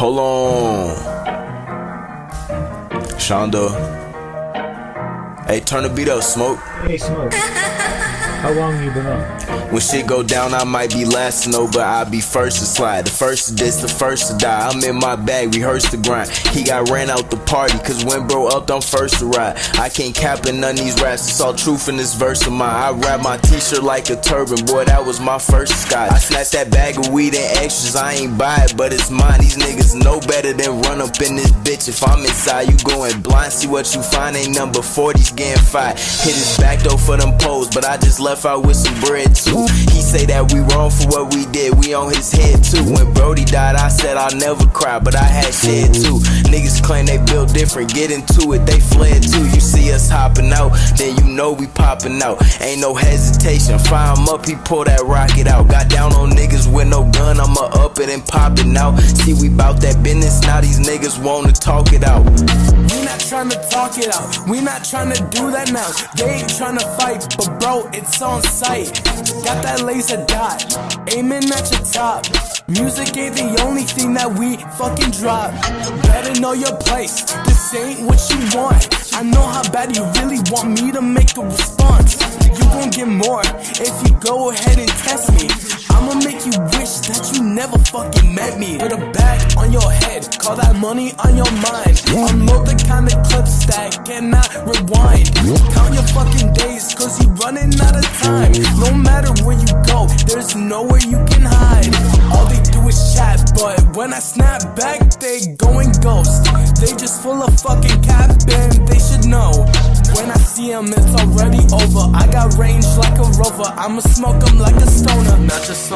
Hold on. Seando. Hey, turn the beat up, smoke. Hey, Smoke. How long you been up? When shit go down, I might be last to know, but I'll be first to slide. The first to diss, the first to die. I'm in my bag, rehearse the grind. He got ran out the party, cause when bro up, I'm first to ride. I can't cap in none of these raps, it's all truth in this verse of mine. I wrap my t-shirt like a turban, boy, that was my first sky. I snatched that bag of weed and extras, I ain't buy it, but it's mine. These niggas know better than run up in this bitch. If I'm inside, you going blind, see what you find, ain't number 40's getting fired. Hit his back though for them poles, but I just left out with some bread too. He say that we wrong for what we did, we on his head too. When Brody died, I said I'll never cry, but I had shed too. Niggas claim they built different, get into it, they fled too. You see us hopping out, then you know we popping out. Ain't no hesitation, fire him up, he pull that rocket out. Got down on and pop out. See, we bout that business, now these niggas wanna talk it out. We not tryna talk it out. We not tryna do that now. They ain't tryna fight, but bro, it's on sight. Got that laser dot, aiming at your top. Music ain't the only thing that we fucking drop. Better know your place. This ain't what you want. I know how bad you really want me to make a response. You gon' get more if you go ahead and test me. I'ma make you wish that you never fucking met me. Put a bag on your head, call that money on your mind. Unload the kind of clips that cannot rewind. Count your fucking days, cause you running out of time. No matter where you go, there's nowhere you can hide. All they do is chat, but when I snap back, they going ghost. They just full of fucking cap and they should know. When I see 'em, it's already over. I got range like a rover. I'ma smoke 'em like a stoner.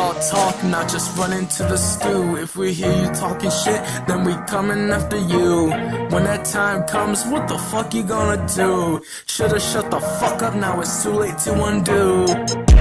All talk, not just run into the stew. If we hear you talking shit, then we coming after you. When that time comes, what the fuck you gonna do? Shoulda shut the fuck up, now it's too late to undo.